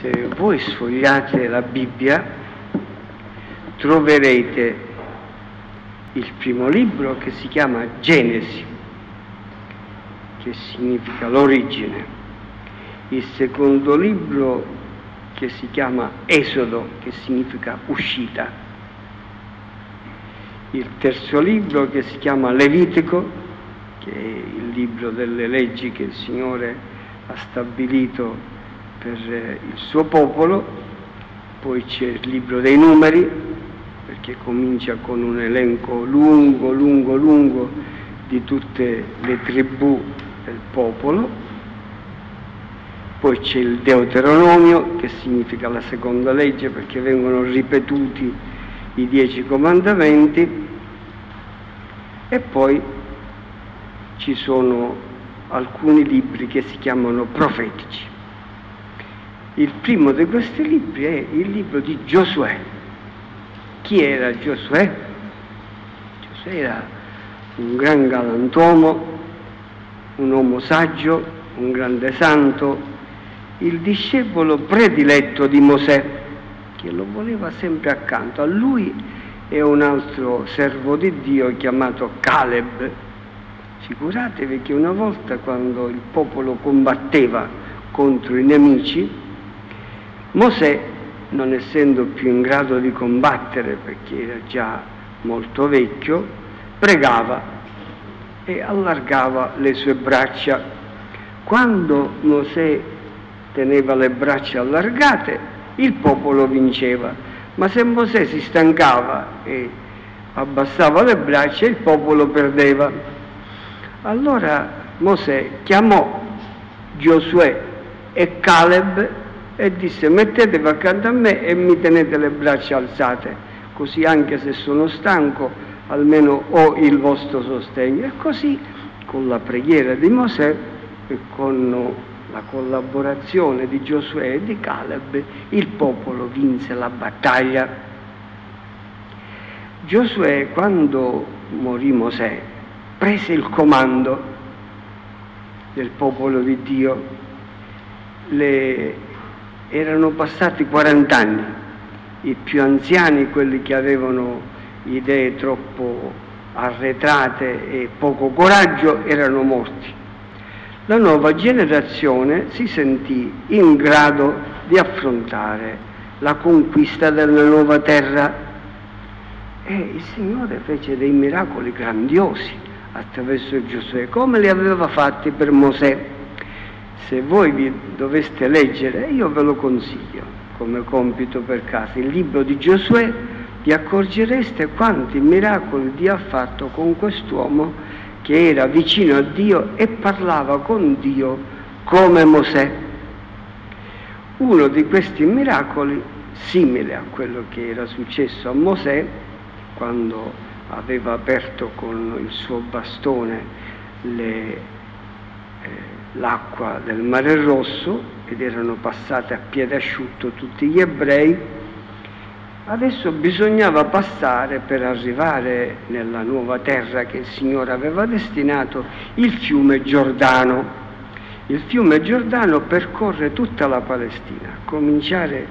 Se voi sfogliate la Bibbia troverete il primo libro che si chiama Genesi, che significa l'origine, il secondo libro che si chiama Esodo, che significa uscita, il terzo libro che si chiama Levitico, che è il libro delle leggi che il Signore ha stabilito per eh, il suo popolo, poi c'è il libro dei numeri, perché comincia con un elenco lungo, lungo, lungo di tutte le tribù del popolo, poi c'è il Deuteronomio, che significa la seconda legge, perché vengono ripetuti i dieci comandamenti, e poi ci sono alcuni libri che si chiamano profetici. Il primo di questi libri è il libro di Giosuè. Chi era Giosuè? Giosuè era un gran galantuomo, un uomo saggio, un grande santo, il discepolo prediletto di Mosè, che lo voleva sempre accanto. A lui e un altro servo di Dio chiamato Caleb, Figuratevi che una volta quando il popolo combatteva contro i nemici, Mosè, non essendo più in grado di combattere perché era già molto vecchio, pregava e allargava le sue braccia. Quando Mosè teneva le braccia allargate, il popolo vinceva, ma se Mosè si stancava e abbassava le braccia, il popolo perdeva. Allora Mosè chiamò Giosuè e Caleb e disse mettetevi accanto a me e mi tenete le braccia alzate, così anche se sono stanco almeno ho il vostro sostegno. E così con la preghiera di Mosè e con la collaborazione di Giosuè e di Caleb il popolo vinse la battaglia. Giosuè quando morì Mosè prese il comando del popolo di Dio. Le... erano passati 40 anni, i più anziani, quelli che avevano idee troppo arretrate e poco coraggio, erano morti. La nuova generazione si sentì in grado di affrontare la conquista della nuova terra e il Signore fece dei miracoli grandiosi attraverso Giosuè, come li aveva fatti per Mosè. Se voi vi doveste leggere, io ve lo consiglio come compito per casa, il libro di Giosuè, vi accorgereste quanti miracoli Dio ha fatto con quest'uomo che era vicino a Dio e parlava con Dio come Mosè. Uno di questi miracoli, simile a quello che era successo a Mosè, quando aveva aperto con il suo bastone le, l'acqua del Mare Rosso ed erano passate a piede asciutto tutti gli ebrei, adesso bisognava passare per arrivare nella nuova terra che il Signore aveva destinato il fiume Giordano. Il fiume Giordano percorre tutta la Palestina, a cominciare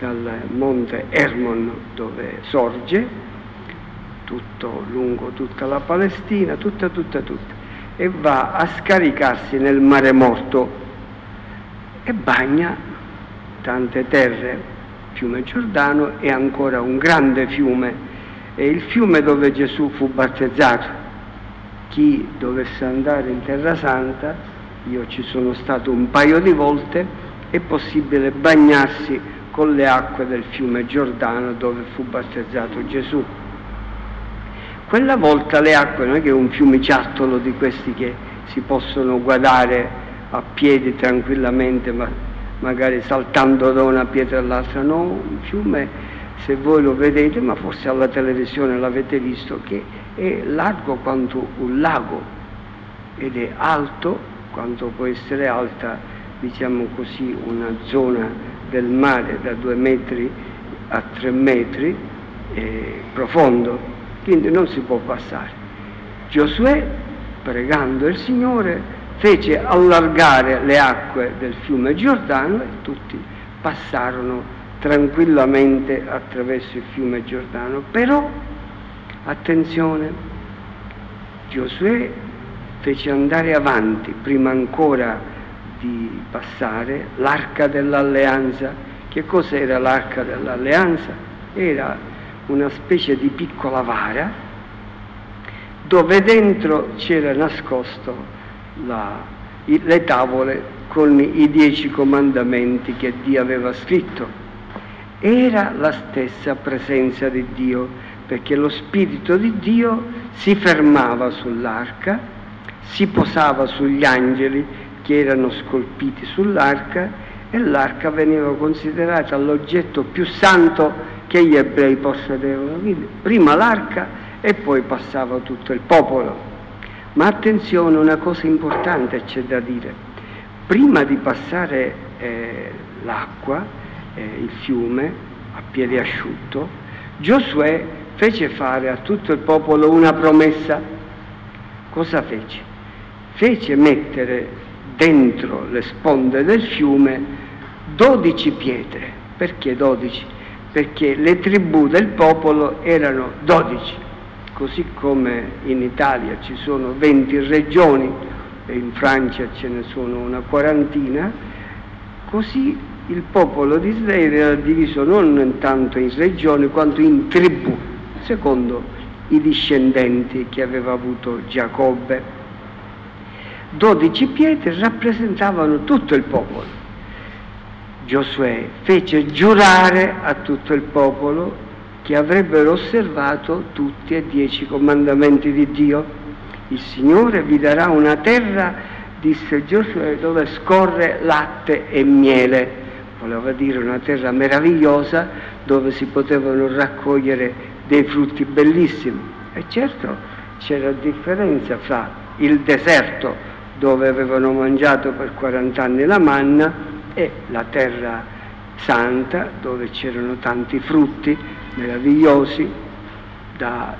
dal monte Hermon dove sorge tutto lungo tutta la Palestina, tutta, tutta, tutta, e va a scaricarsi nel mare morto e bagna tante terre. Fiume Giordano è ancora un grande fiume, è il fiume dove Gesù fu battezzato. Chi dovesse andare in Terra Santa, io ci sono stato un paio di volte, è possibile bagnarsi con le acque del fiume Giordano dove fu battezzato Gesù. Quella volta le acque non è che un fiumiciattolo di questi che si possono guardare a piedi tranquillamente, ma magari saltando da una pietra all'altra, no, un fiume, se voi lo vedete, ma forse alla televisione l'avete visto, che è largo quanto un lago ed è alto quanto può essere alta, diciamo così, una zona del mare da due metri a tre metri, eh, profondo quindi non si può passare. Giosuè, pregando il Signore, fece allargare le acque del fiume Giordano e tutti passarono tranquillamente attraverso il fiume Giordano. Però, attenzione, Giosuè fece andare avanti, prima ancora di passare, l'arca dell'alleanza. Che cos'era l'arca dell'alleanza? Era una specie di piccola vara dove dentro c'era nascosto la, le tavole con i dieci comandamenti che Dio aveva scritto. Era la stessa presenza di Dio, perché lo Spirito di Dio si fermava sull'arca, si posava sugli angeli che erano scolpiti sull'arca e l'arca veniva considerata l'oggetto più santo che gli ebrei possedevano. Quindi prima l'arca e poi passava tutto il popolo. Ma attenzione, una cosa importante c'è da dire prima di passare eh, l'acqua, eh, il fiume, a piede asciutto, Giosuè fece fare a tutto il popolo una promessa. Cosa fece? Fece mettere dentro le sponde del fiume dodici pietre. Perché dodici? Perché le tribù del popolo erano dodici, così come in Italia ci sono 20 regioni, in Francia ce ne sono una quarantina, così il popolo di Israele era diviso non tanto in regioni quanto in tribù, secondo i discendenti che aveva avuto Giacobbe. Dodici pietre rappresentavano tutto il popolo. Giosuè fece giurare a tutto il popolo che avrebbero osservato tutti e dieci comandamenti di Dio il Signore vi darà una terra, disse Giosuè, dove scorre latte e miele. Voleva dire una terra meravigliosa dove si potevano raccogliere dei frutti bellissimi. E certo c'era differenza fra il deserto dove avevano mangiato per 40 anni la manna e la terra santa dove c'erano tanti frutti meravigliosi da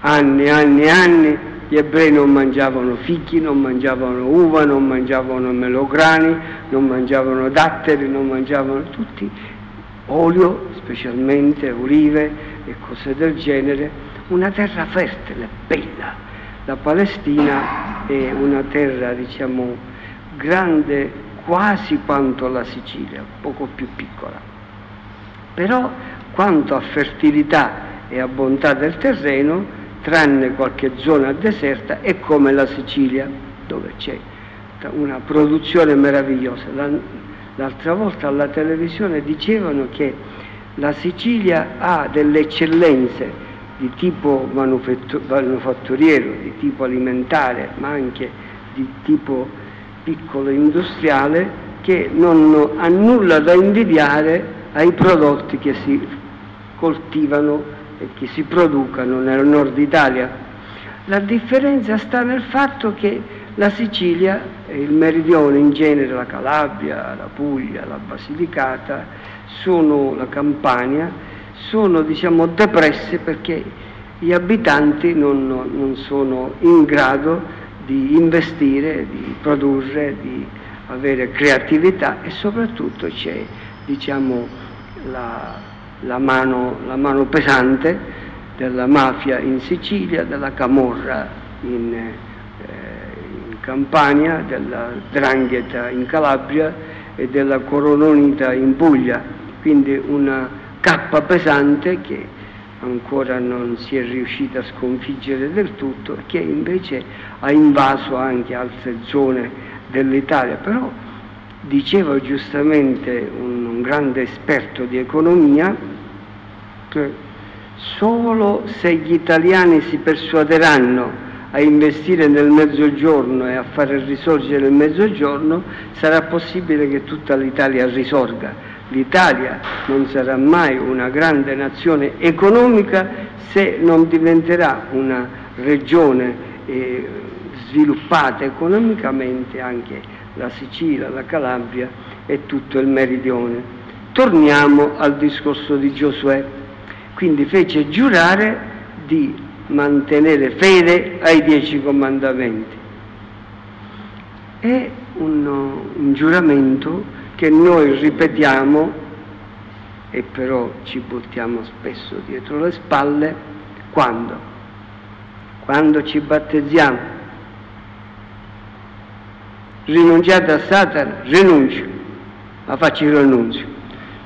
anni e anni e anni gli ebrei non mangiavano fichi, non mangiavano uva, non mangiavano melograni, non mangiavano datteri, non mangiavano tutti olio, specialmente olive e cose del genere, una terra fertile, bella. La Palestina è una terra, diciamo, grande quasi quanto la Sicilia, poco più piccola. Però quanto a fertilità e a bontà del terreno, tranne qualche zona deserta, è come la Sicilia, dove c'è una produzione meravigliosa. L'altra volta alla televisione dicevano che la Sicilia ha delle eccellenze di tipo manufatturiero, di tipo alimentare, ma anche di tipo piccolo industriale, che non ha nulla da invidiare ai prodotti che si coltivano e che si producano nel nord Italia. La differenza sta nel fatto che la Sicilia e il meridione in genere, la Calabria, la Puglia, la Basilicata, sono, la Campania, sono diciamo, depresse perché gli abitanti non, non sono in grado di investire, di produrre, di avere creatività e soprattutto c'è diciamo, la, la mano, la mano pesante della mafia in Sicilia, della Camorra in, eh, in Campania, della Drangheta in Calabria e della Corononita in Puglia, quindi una cappa pesante che ancora non si è riuscita a sconfiggere del tutto, che invece ha invaso anche altre zone dell'Italia, però diceva giustamente un, un grande esperto di economia che solo se gli italiani si persuaderanno a investire nel mezzogiorno e a fare risorgere il mezzogiorno, sarà possibile che tutta l'Italia risorga. L'Italia non sarà mai una grande nazione economica se non diventerà una regione eh, sviluppata economicamente anche la Sicilia, la Calabria e tutto il meridione. Torniamo al discorso di Giosuè. Quindi fece giurare di mantenere fede ai dieci comandamenti. È un, un giuramento che noi ripetiamo e però ci buttiamo spesso dietro le spalle quando? Quando ci battezziamo. Rinunciate a Satana, rinuncio, ma faccio il rinunzio.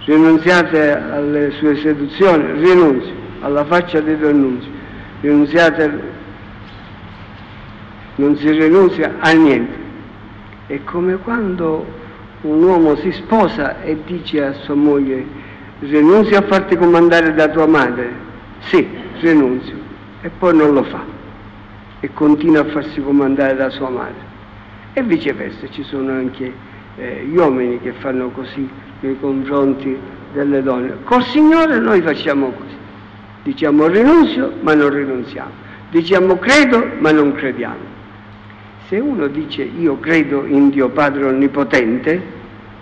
Rinunziate alle sue seduzioni, rinunzio, alla faccia di rinunzio. Rinunziate, non si rinunzia a niente. È come quando un uomo si sposa e dice a sua moglie rinunzio a farti comandare da tua madre. Sì, rinunzio. E poi non lo fa. E continua a farsi comandare da sua madre. E viceversa, ci sono anche eh, gli uomini che fanno così nei confronti delle donne. Col Signore noi facciamo così. Diciamo rinunzio, ma non rinunziamo. Diciamo credo, ma non crediamo. Se uno dice io credo in Dio Padre Onnipotente,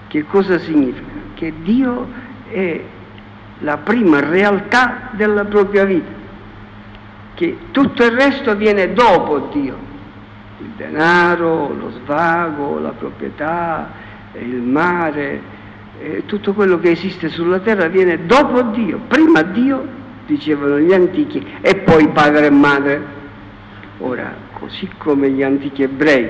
che cosa significa? Che Dio è la prima realtà della propria vita, che tutto il resto viene dopo Dio, il denaro, lo svago, la proprietà, il mare, tutto quello che esiste sulla terra viene dopo Dio, prima Dio, dicevano gli antichi, e poi padre e madre. Ora, così come gli antichi ebrei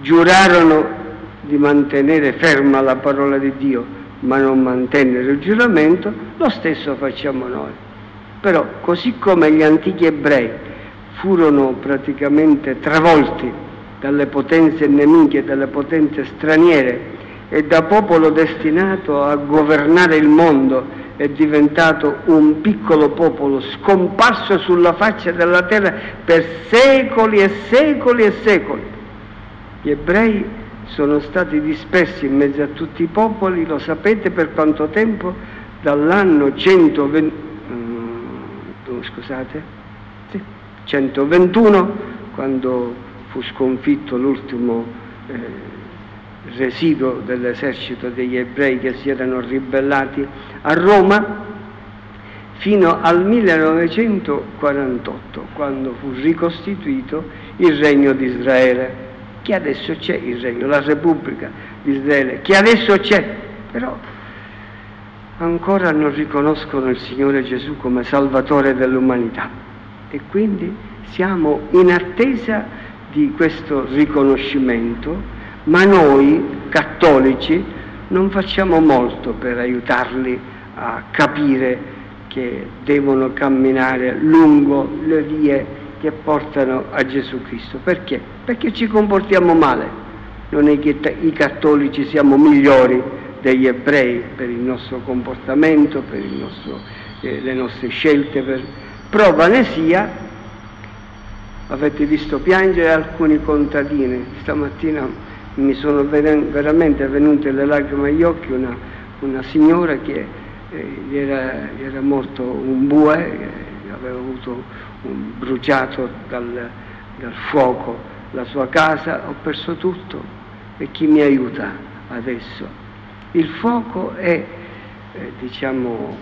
giurarono di mantenere ferma la parola di Dio, ma non mantennero il giuramento, lo stesso facciamo noi. Però così come gli antichi ebrei furono praticamente travolti dalle potenze nemiche, dalle potenze straniere e da popolo destinato a governare il mondo è diventato un piccolo popolo scomparso sulla faccia della terra per secoli e secoli e secoli. Gli ebrei sono stati dispersi in mezzo a tutti i popoli, lo sapete per quanto tempo? Dall'anno 120, mm, scusate, sì, 121, quando fu sconfitto l'ultimo eh, residuo dell'esercito degli ebrei che si erano ribellati a Roma fino al 1948, quando fu ricostituito il regno di Israele, che adesso c'è il regno, la Repubblica di Israele, che adesso c'è, però ancora non riconoscono il Signore Gesù come Salvatore dell'umanità. E quindi siamo in attesa di questo riconoscimento ma noi cattolici non facciamo molto per aiutarli a capire che devono camminare lungo le vie che portano a Gesù Cristo. Perché? Perché ci comportiamo male. Non è che i cattolici siamo migliori degli ebrei per il nostro comportamento, per nostro, eh, le nostre scelte. Per... Prova ne sia, avete visto piangere alcuni contadini stamattina mi sono veramente venute le lacrime agli occhi una, una signora che eh, gli, era, gli, era, morto un bue, eh, aveva avuto un, bruciato dal, dal fuoco la sua casa, ho perso tutto e chi mi aiuta adesso? Il fuoco è, eh, diciamo,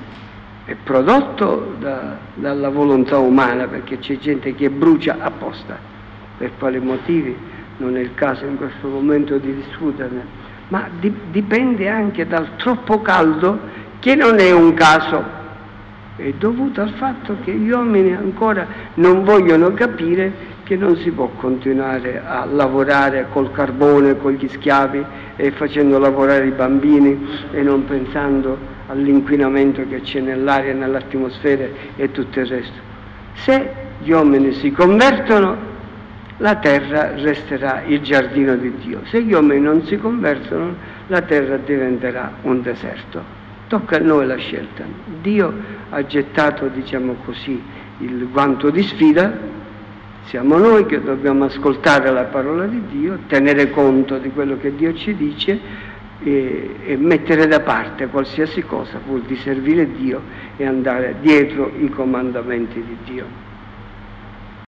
è prodotto da, dalla volontà umana perché c'è gente che brucia apposta. Per quali motivi? Non è il caso in questo momento di discuterne, ma di, dipende anche dal troppo caldo che non è un caso, è dovuto al fatto che gli uomini ancora non vogliono capire che non si può continuare a lavorare col carbone, con gli schiavi e facendo lavorare i bambini e non pensando all'inquinamento che c'è nell'aria, nell'atmosfera e tutto il resto. Se gli uomini si convertono la terra resterà il giardino di Dio. Se gli uomini non si convertono, la terra diventerà un deserto. Tocca a noi la scelta. Dio ha gettato, diciamo così, il guanto di sfida, siamo noi che dobbiamo ascoltare la parola di Dio, tenere conto di quello che Dio ci dice e, e mettere da parte qualsiasi cosa pur di servire Dio e andare dietro i comandamenti di Dio.